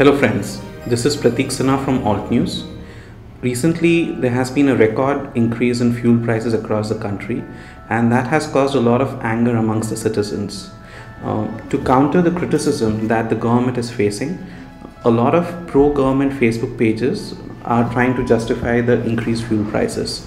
Hello friends, this is Pratik Sinha from Alt News. Recently, there has been a record increase in fuel prices across the country, and that has caused a lot of anger amongst the citizens. Uh, to counter the criticism that the government is facing, a lot of pro government Facebook pages are trying to justify the increased fuel prices.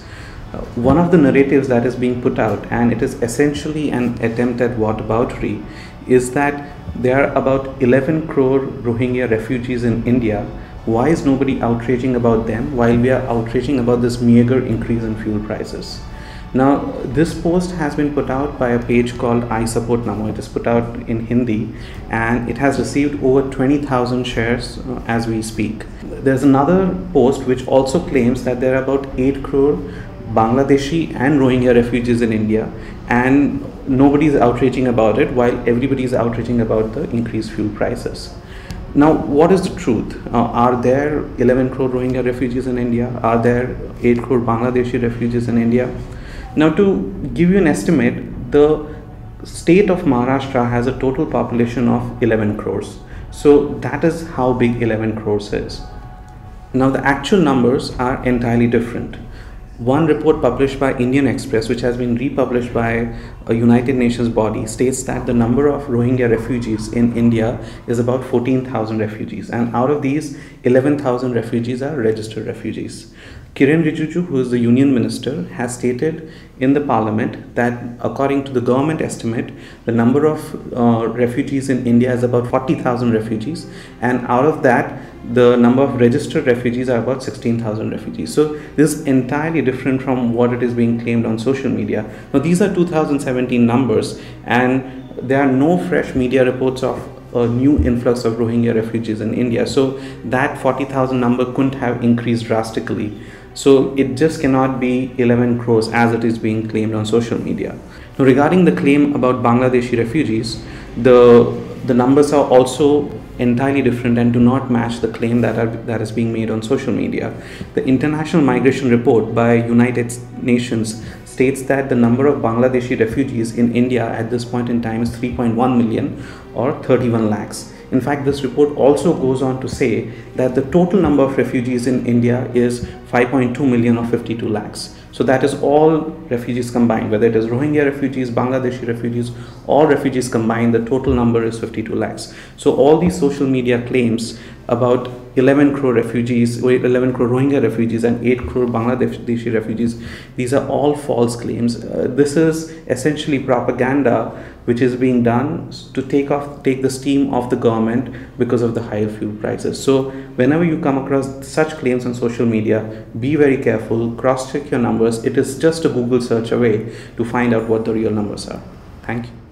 Uh, one of the narratives that is being put out, and it is essentially an attempt at whataboutery, is that there are about 11 crore Rohingya refugees in India. Why is nobody outraging about them while we are outraging about this meager increase in fuel prices? Now, this post has been put out by a page called I Support Namo. It is put out in Hindi and it has received over 20,000 shares uh, as we speak. There's another post which also claims that there are about 8 crore Bangladeshi and Rohingya refugees in India and nobody is outraging about it while everybody is outraging about the increased fuel prices. Now, what is the truth? Uh, are there 11 crore Rohingya refugees in India? Are there 8 crore Bangladeshi refugees in India? Now, to give you an estimate, the state of Maharashtra has a total population of 11 crores. So, that is how big 11 crores is. Now, the actual numbers are entirely different. One report published by Indian Express, which has been republished by a United Nations body, states that the number of Rohingya refugees in India is about 14,000 refugees, and out of these, 11,000 refugees are registered refugees. Kiren Rijiju, who is the union minister, has stated in the parliament that according to the government estimate, the number of uh, refugees in India is about 40,000 refugees, and out of that, the number of registered refugees are about 16,000 refugees. So this is entirely different from what it is being claimed on social media. Now these are 2017 numbers, and there are no fresh media reports of a new influx of Rohingya refugees in India. So that 40,000 number couldn't have increased drastically. So it just cannot be 11 crores as it is being claimed on social media. Now regarding the claim about Bangladeshi refugees, the the numbers are also entirely different and do not match the claim that are, that is being made on social media. The International Migration Report by United Nations states that the number of Bangladeshi refugees in India at this point in time is 3.1 million or 31 lakhs. In fact, this report also goes on to say that the total number of refugees in India is 5.2 million or 52 lakhs. So that is all refugees combined, whether it is Rohingya refugees, Bangladeshi refugees, all refugees combined, the total number is 52 lakhs. So all these social media claims about 11 crore refugees, 11 crore Rohingya refugees, and 8 crore Bangladeshi refugees. These are all false claims. Uh, this is essentially propaganda which is being done to take off, take the steam off the government because of the higher fuel prices. So whenever you come across such claims on social media, be very careful. Cross-check your numbers. It is just a Google search away to find out what the real numbers are. Thank you.